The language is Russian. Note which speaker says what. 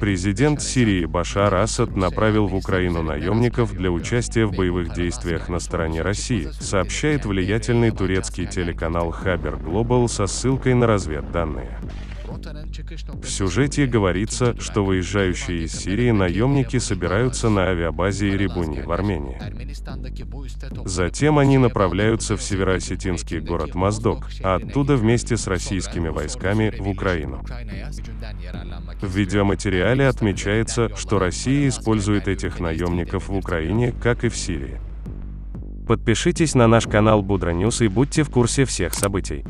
Speaker 1: Президент Сирии Башар Асад направил в Украину наемников для участия в боевых действиях на стороне России, сообщает влиятельный турецкий телеканал Хабер Глобал со ссылкой на разведданные. В сюжете говорится, что выезжающие из Сирии наемники собираются на авиабазе Ирибуни в Армении. Затем они направляются в североосетинский город Моздок, а оттуда вместе с российскими войсками в Украину. В видеоматериале отмечается, что Россия использует этих наемников в Украине, как и в Сирии. Подпишитесь на наш канал Будра News и будьте в курсе всех событий.